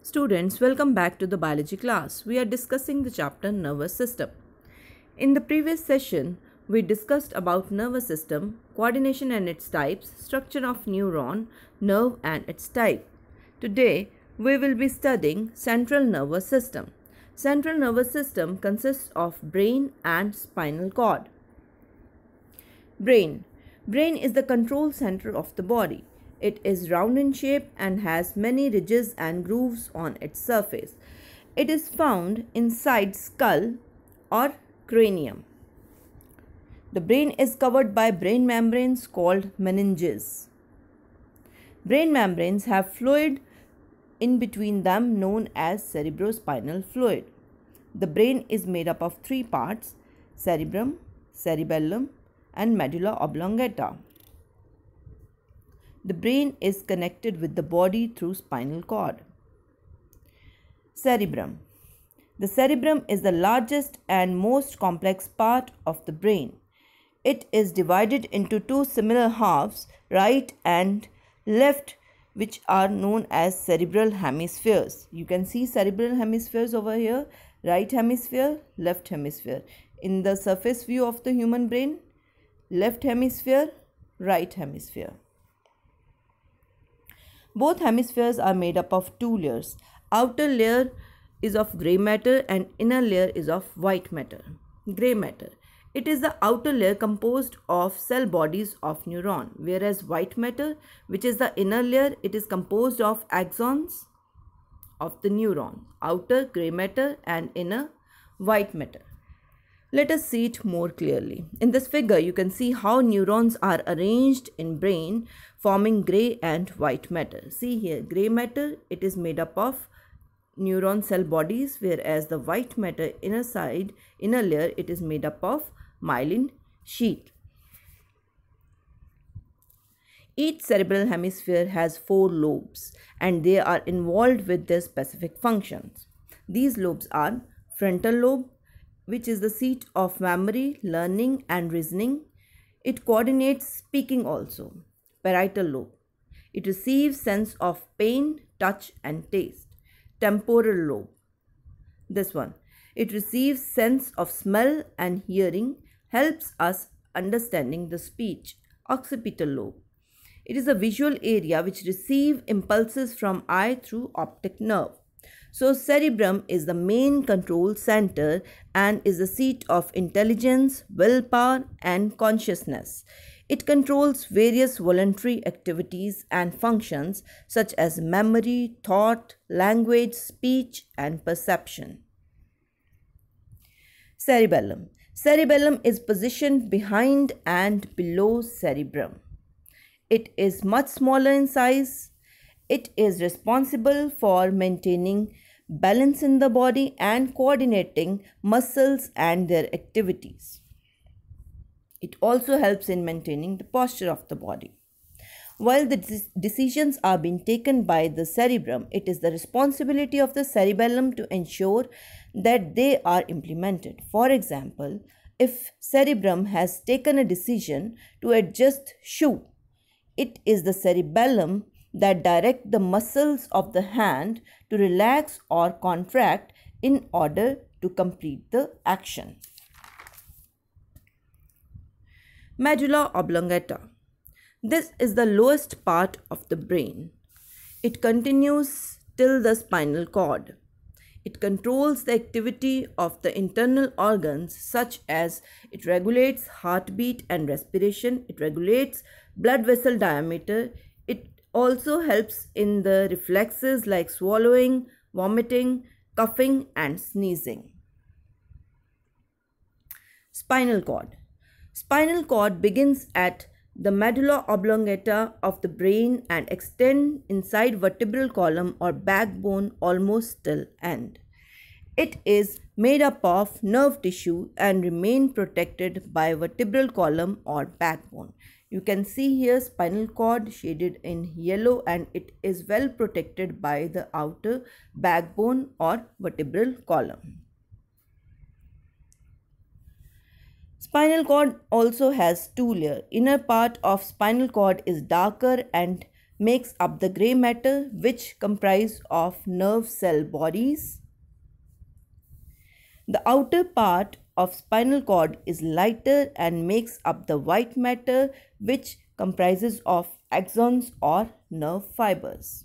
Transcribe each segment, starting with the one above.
Students, welcome back to the biology class. We are discussing the chapter nervous system. In the previous session, we discussed about nervous system, coordination and its types, structure of neuron, nerve and its type. Today, we will be studying central nervous system. Central nervous system consists of brain and spinal cord. Brain. Brain is the control center of the body. It is round in shape and has many ridges and grooves on its surface. It is found inside skull or cranium. The brain is covered by brain membranes called meninges. Brain membranes have fluid in between them known as cerebrospinal fluid. The brain is made up of three parts cerebrum, cerebellum, and medulla oblongata. The brain is connected with the body through spinal cord. Cerebrum. The cerebrum is the largest and most complex part of the brain. It is divided into two similar halves, right and left, which are known as cerebral hemispheres. You can see cerebral hemispheres over here, right hemisphere, left hemisphere. In the surface view of the human brain, left hemisphere, right hemisphere. Both hemispheres are made up of two layers. Outer layer is of gray matter and inner layer is of white matter. Gray matter. It is the outer layer composed of cell bodies of neuron, whereas white matter, which is the inner layer, it is composed of axons of the neuron, outer gray matter and inner white matter. Let us see it more clearly. In this figure, you can see how neurons are arranged in brain forming gray and white matter. See here, gray matter, it is made up of neuron cell bodies, whereas the white matter inner side, inner layer, it is made up of myelin sheath. Each cerebral hemisphere has four lobes and they are involved with their specific functions. These lobes are frontal lobe, which is the seat of memory, learning and reasoning. It coordinates speaking also. Parietal lobe. It receives sense of pain, touch and taste. Temporal lobe. This one. It receives sense of smell and hearing, helps us understanding the speech. Occipital lobe. It is a visual area which receive impulses from eye through optic nerve. So cerebrum is the main control center and is the seat of intelligence, willpower and consciousness. It controls various voluntary activities and functions such as memory, thought, language, speech and perception. Cerebellum. Cerebellum is positioned behind and below cerebrum. It is much smaller in size. It is responsible for maintaining balance in the body and coordinating muscles and their activities. It also helps in maintaining the posture of the body. While the decisions are being taken by the cerebrum, it is the responsibility of the cerebellum to ensure that they are implemented. For example, if cerebrum has taken a decision to adjust shoe, it is the cerebellum that direct the muscles of the hand to relax or contract in order to complete the action. Medulla oblongata. This is the lowest part of the brain. It continues till the spinal cord. It controls the activity of the internal organs such as it regulates heartbeat and respiration, it regulates blood vessel diameter, also helps in the reflexes like swallowing, vomiting, coughing and sneezing. Spinal cord. Spinal cord begins at the medulla oblongata of the brain and extend inside vertebral column or backbone almost till end. It is made up of nerve tissue and remain protected by vertebral column or backbone. You can see here spinal cord shaded in yellow and it is well protected by the outer backbone or vertebral column. Spinal cord also has two layers. Inner part of spinal cord is darker and makes up the gray matter which comprise of nerve cell bodies. The outer part of spinal cord is lighter and makes up the white matter which comprises of axons or nerve fibers.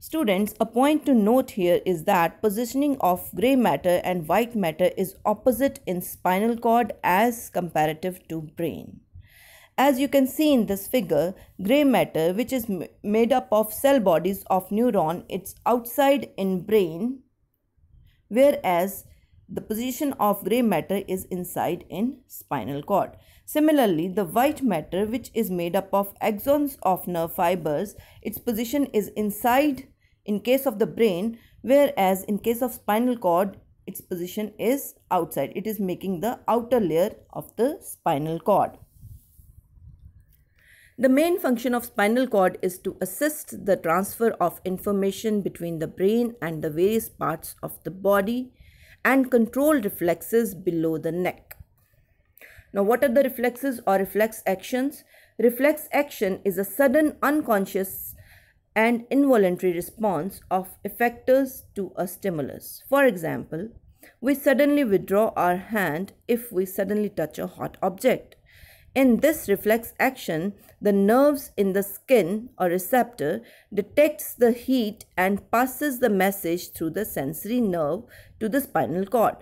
Students, a point to note here is that positioning of gray matter and white matter is opposite in spinal cord as comparative to brain. As you can see in this figure, gray matter which is made up of cell bodies of neuron, it's outside in brain whereas the position of gray matter is inside in spinal cord. Similarly, the white matter which is made up of axons of nerve fibers, its position is inside in case of the brain whereas in case of spinal cord its position is outside. It is making the outer layer of the spinal cord. The main function of spinal cord is to assist the transfer of information between the brain and the various parts of the body and control reflexes below the neck. Now, what are the reflexes or reflex actions? Reflex action is a sudden unconscious and involuntary response of effectors to a stimulus. For example, we suddenly withdraw our hand if we suddenly touch a hot object. In this reflex action, the nerves in the skin or receptor detects the heat and passes the message through the sensory nerve to the spinal cord.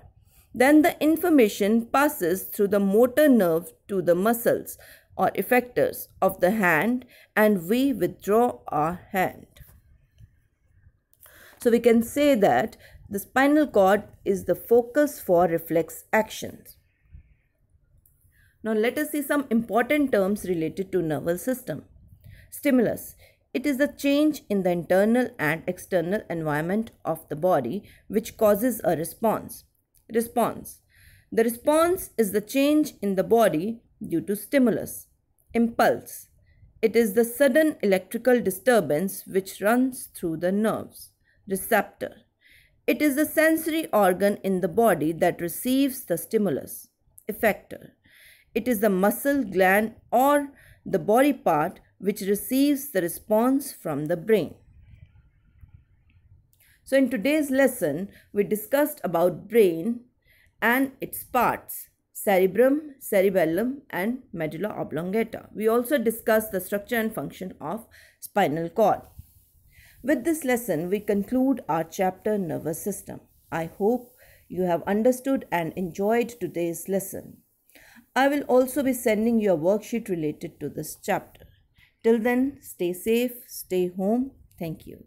Then the information passes through the motor nerve to the muscles or effectors of the hand and we withdraw our hand. So we can say that the spinal cord is the focus for reflex actions. Now let us see some important terms related to nervous system. Stimulus. It is the change in the internal and external environment of the body which causes a response. Response. The response is the change in the body due to stimulus. Impulse. It is the sudden electrical disturbance which runs through the nerves. Receptor. It is the sensory organ in the body that receives the stimulus. Effector. It is the muscle gland or the body part which receives the response from the brain. So in today's lesson, we discussed about brain and its parts cerebrum, cerebellum and medulla oblongata. We also discussed the structure and function of spinal cord. With this lesson, we conclude our chapter nervous system. I hope you have understood and enjoyed today's lesson. I will also be sending you a worksheet related to this chapter. Till then, stay safe, stay home. Thank you.